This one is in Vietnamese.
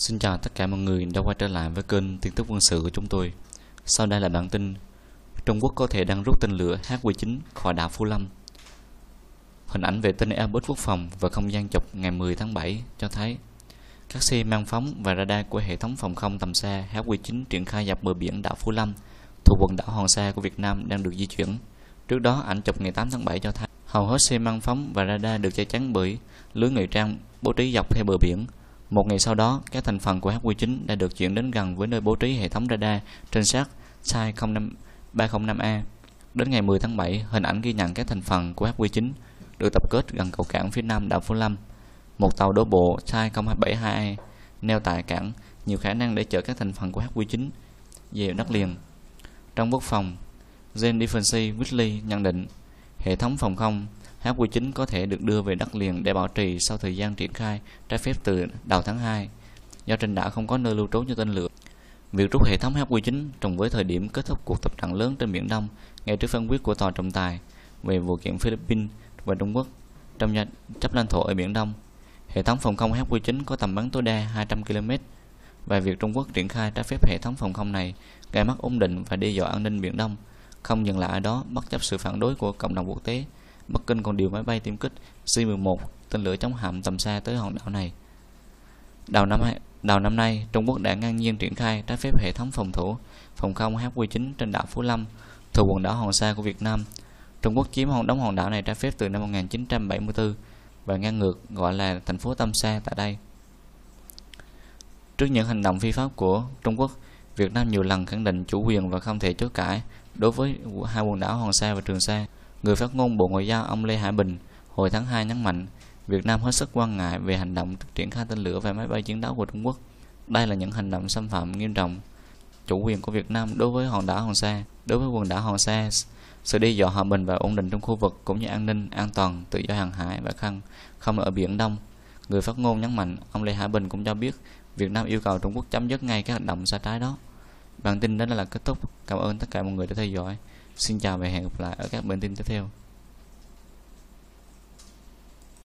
Xin chào tất cả mọi người đã quay trở lại với kênh tin tức quân sự của chúng tôi. Sau đây là bản tin Trung Quốc có thể đang rút tên lửa HQ-9 khỏi đảo Phú Lâm. Hình ảnh vệ tinh Airbus quốc phòng và không gian chụp ngày 10 tháng 7 cho thấy các xe mang phóng và radar của hệ thống phòng không tầm xa HQ-9 triển khai dọc bờ biển đảo Phú Lâm thuộc quần đảo Hoàng Sa của Việt Nam đang được di chuyển. Trước đó, ảnh chụp ngày 8 tháng 7 cho thấy hầu hết xe mang phóng và radar được che chắn bởi lưới ngụy trang bố trí dọc theo bờ biển một ngày sau đó, các thành phần của HQ9 đã được chuyển đến gần với nơi bố trí hệ thống radar trinh sát Sai 305A. Đến ngày 10 tháng 7, hình ảnh ghi nhận các thành phần của HQ9 được tập kết gần cầu cảng phía nam đảo Phú Lâm. Một tàu đổ bộ Sai 0272A neo tại cảng nhiều khả năng để chở các thành phần của HQ9 về đất liền. Trong quốc phòng, Gen Defense Whitley nhận định hệ thống phòng không HQ9 có thể được đưa về đất liền để bảo trì sau thời gian triển khai trái phép từ đầu tháng 2 do trên đảo không có nơi lưu trú cho tên lửa. Việc rút hệ thống HQ9 trùng với thời điểm kết thúc cuộc tập trận lớn trên Biển Đông ngay trước phán quyết của tòa trọng tài về vụ kiện Philippines và Trung Quốc trong nhà chấp lãnh thổ ở Biển Đông. Hệ thống phòng không HQ9 có tầm bắn tối đa 200 km và việc Trung Quốc triển khai trái phép hệ thống phòng không này gây mất ổn định và đe dọa an ninh Biển Đông, không dừng lại ở đó bất chấp sự phản đối của cộng đồng quốc tế Bắc Kinh còn điều máy bay tiêm kích C-11 tên lửa chống hạm tầm xa tới hòn đảo này. Đầu năm đầu năm nay, Trung Quốc đã ngang nhiên triển khai trái phép hệ thống phòng thủ phòng không HQ-9 trên đảo Phú Lâm, thuộc quần đảo Hoàng Sa của Việt Nam. Trung Quốc chiếm hòn đóng hòn đảo này trái phép từ năm 1974 và ngang ngược gọi là thành phố Tâm Sa tại đây. Trước những hành động phi pháp của Trung Quốc, Việt Nam nhiều lần khẳng định chủ quyền và không thể chối cãi đối với hai quần đảo Hoàng Sa và Trường Sa. Người phát ngôn Bộ Ngoại giao ông Lê Hải Bình hồi tháng 2 nhấn mạnh Việt Nam hết sức quan ngại về hành động triển khai tên lửa và máy bay chiến đấu của Trung Quốc. Đây là những hành động xâm phạm nghiêm trọng chủ quyền của Việt Nam đối với hòn đảo Hoàng Sa, đối với quần đảo Hoàng Sa, sự đe dọa hòa bình và ổn định trong khu vực cũng như an ninh, an toàn, tự do hàng hải và khăn không ở biển Đông. Người phát ngôn nhấn mạnh, ông Lê Hải Bình cũng cho biết Việt Nam yêu cầu Trung Quốc chấm dứt ngay các hành động sai trái đó. Bản tin đến đây là kết thúc. Cảm ơn tất cả mọi người đã theo dõi. Xin chào và hẹn gặp lại ở các bản tin tiếp theo.